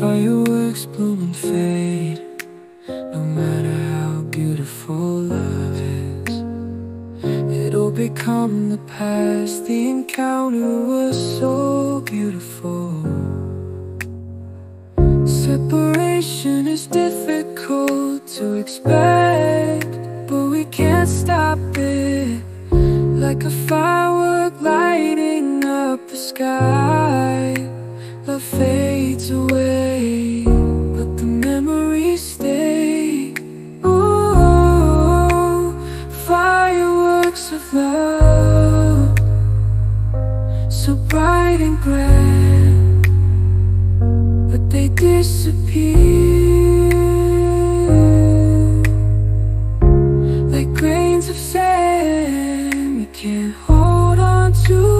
Fireworks bloom and fade No matter how beautiful love is. It'll become the past The encounter was so beautiful. Separation is difficult to expect But we can't stop it. Like a firework lighting So bright and grand But they disappear. Like grains of sand You can't hold on to